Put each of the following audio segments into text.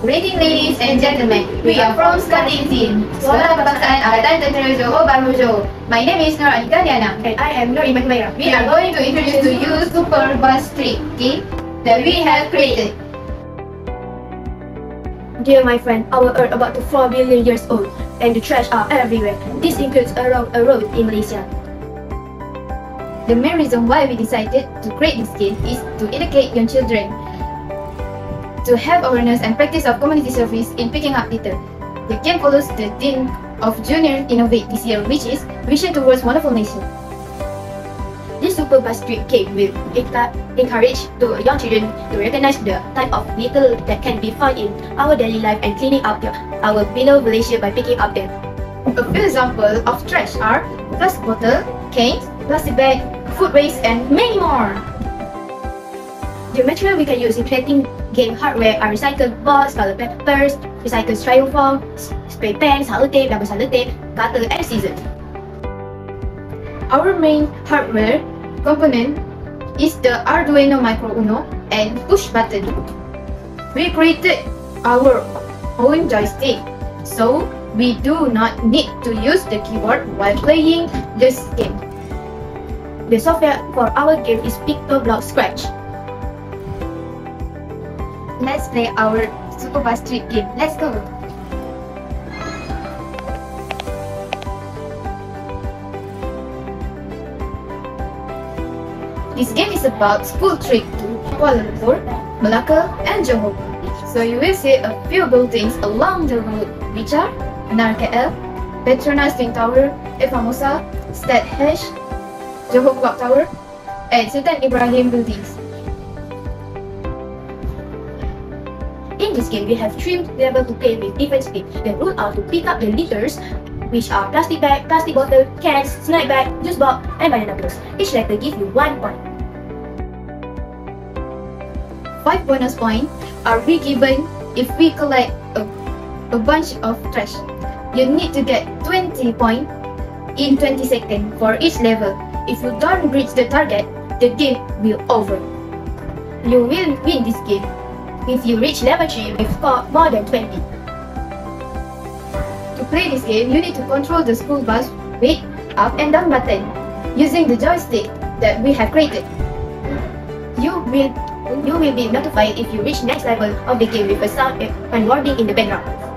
Greeting ladies and gentlemen, we are from Team, Sekolah Kebangsaan Angkatan Tentera Johor Bahru Johor. My name is Nur Aneeqah Deanna. And I am Nur Iman We are going to introduce to you Super Bus Trip game that we have created. Dear my friend, our Earth about to 4 billion years old, and the trash are everywhere. This includes around a road in Malaysia. The main reason why we decided to create this game is to educate young children to have awareness and practice of community service in picking up litter. The game follows the theme of Junior Innovate this year, which is Vision Towards Wonderful Nation. This super bus trip game will encourage to young children to recognize the type of litter that can be found in our daily life and cleaning up our below Malaysia by picking up them. A few examples of trash are plastic bottle, cans, plastic bag, food waste, and many more. The material we can use in creating game hardware are recycled boards, color papers, recycled styrofoam, spray pens, tape, double tape, cutter, and scissors. Our main hardware component is the Arduino Micro Uno and push button. We created our own joystick, so we do not need to use the keyboard while playing this game. The software for our game is PictoBlox Scratch. Let's play our Super Street game. Let's go! This game is about school trip to Kuala Lumpur, Malacca, and Johor. So you will see a few buildings along the road, which are Nar KL, Petronas Twin Tower, A Famosa, Stat Hash, Johor Clock Tower, and Sultan Ibrahim buildings. In this game, we have three levels to play with different speed. The rules are to pick up the litters, which are plastic bag, plastic bottle, cans, snack bag, juice box, and banana peels. Each letter gives you one point. Five bonus points are we given if we collect a, a bunch of trash. You need to get 20 points in 20 seconds for each level. If you don't reach the target, the game will over. You will win this game If you reach level 3 with score more than 20. To play this game, you need to control the school bus with up and down button using the joystick that we have created. You will you will be notified if you reach next level of the game with a sound and warning in the background.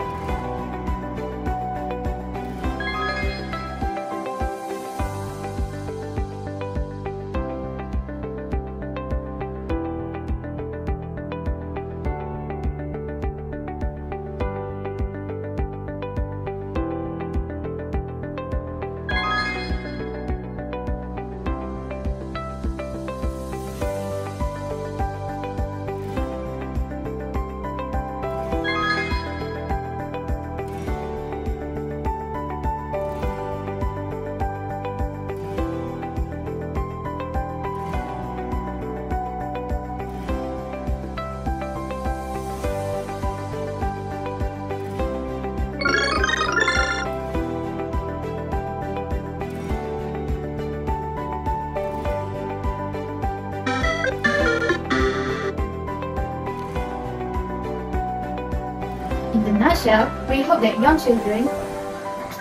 We hope that young children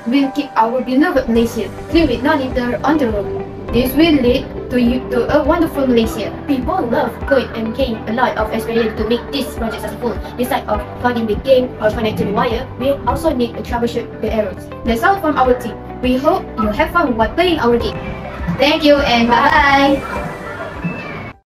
will keep our beloved Malaysia clean with no litter on the road. This will lead to you to a wonderful Malaysia. People love code and gain a lot of experience to make this project successful. Besides of plugging the game or connecting the wire, we also need to troubleshoot the errors. That's all from our team. We hope you have fun while playing our game. Thank you and bye-bye!